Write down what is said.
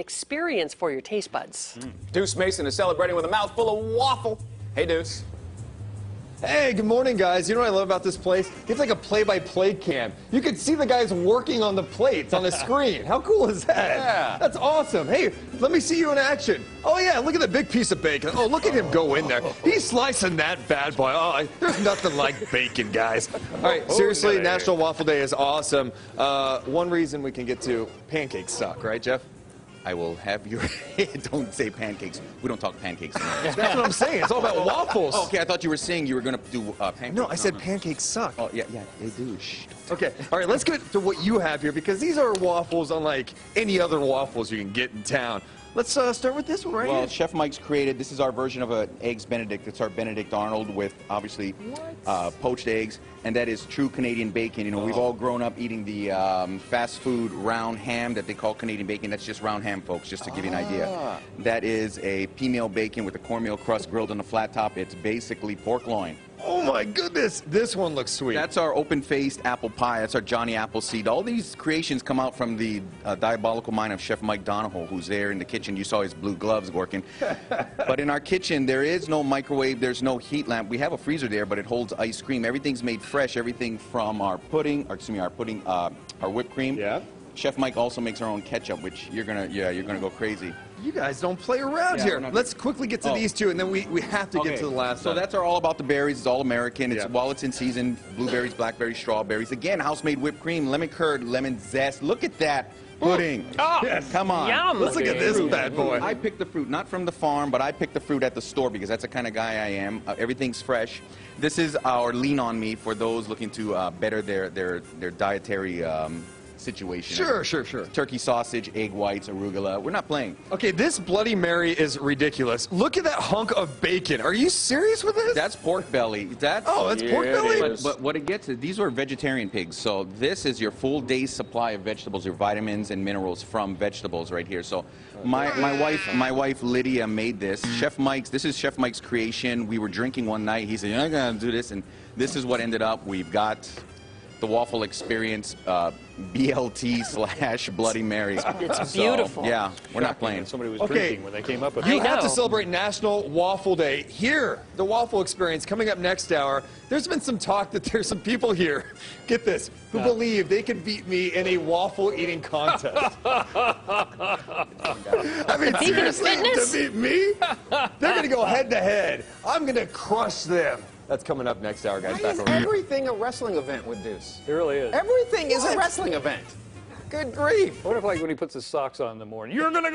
experience for your taste buds. Deuce Mason is celebrating with a mouthful of waffle. Hey, Deuce. Hey, good morning, guys. You know what I love about this place? It's like a play-by-play cam. You can see the guys working on the plates on the screen. How cool is that? Yeah. That's awesome. Hey, let me see you in action. Oh, yeah, look at the big piece of bacon. Oh, look at him go in there. He's slicing that bad boy. Oh, there's nothing like bacon, guys. All right, seriously, National Waffle Day is awesome. Uh, one reason we can get to pancakes suck, right, Jeff? I will have your. don't say pancakes. We don't talk pancakes. anymore. That's what I'm saying. It's all about waffles. oh, okay, I thought you were saying you were going to do uh, pancakes. No, I said no. pancakes suck. Oh, yeah, yeah, they do. Shh. Okay, all right, let's get to what you have here because these are waffles unlike any other waffles you can get in town. Let's uh, start with this one right Well, here. Chef Mike's created. This is our version of an eggs Benedict. It's our Benedict Arnold with obviously uh, poached eggs, and that is true Canadian bacon. You know, we've all grown up eating the um, fast food round ham that they call Canadian bacon. That's just round ham, folks. Just to give you an idea. That is a peameal bacon with a cornmeal crust grilled on a flat top. It's basically pork loin. Oh my goodness, this one looks sweet. That's our open-faced apple pie. That's our Johnny Appleseed. All these creations come out from the uh, diabolical mind of Chef Mike Donoho, who's there in the kitchen. You saw his blue gloves working. but in our kitchen, there is no microwave. There's no heat lamp. We have a freezer there, but it holds ice cream. Everything's made fresh. Everything from our pudding, or excuse me, our pudding, uh, our whipped cream. Yeah. Chef Mike also makes our own ketchup, which you're gonna, yeah, you're gonna go crazy. you guys don't play around Yeah, here. Let's quickly get to Oh. these two, and then we, we have to get to the last So one. that's our all about the berries. It's all American. It's Yeah. while it's in season, blueberries, blackberries, strawberries. Again, house-made whipped cream, lemon curd, lemon zest. Look at that pudding. Oh, Yes. Come on. Yum. Let's look at this bad boy. I picked the fruit, not from the farm, but I picked the fruit at the store because that's the kind of guy I am. Uh, everything's fresh. This is our lean on me for those looking to uh, better their their their dietary um, situation. Sure, sure, sure. Turkey sausage, egg whites, arugula. We're not playing. Okay, this Bloody Mary is ridiculous. Look at that hunk of bacon. Are you serious with this? That's pork belly. That's oh, that's pork Yeah, belly? But, but what it gets is these are vegetarian pigs. So this is your full day's supply of vegetables, your vitamins and minerals from vegetables right here. So my, my wife my wife Lydia made this. Chef Mike's this is Chef Mike's creation. We were drinking one night. He said, You're not gonna do this and this is what ended up. We've got the waffle experience uh, BLT slash Bloody Mary. It's So, beautiful. yeah, we're not playing. Somebody was Okay. drinking when they came up with You it. I have to celebrate National Waffle Day. Here, the waffle experience coming up next hour. There's been some talk that there's some people here, get this, who believe they could beat me in a waffle eating contest. I mean, Speaking of seriously, fitness. to beat me? They're going to go head to head. I'm going to crush them. That's coming up next hour, guys. Why Back is over to you. everything a wrestling event with Deuce? It really is. Everything is a wrestling event. Good grief. What if, like, when he puts his socks on in the morning, you're gonna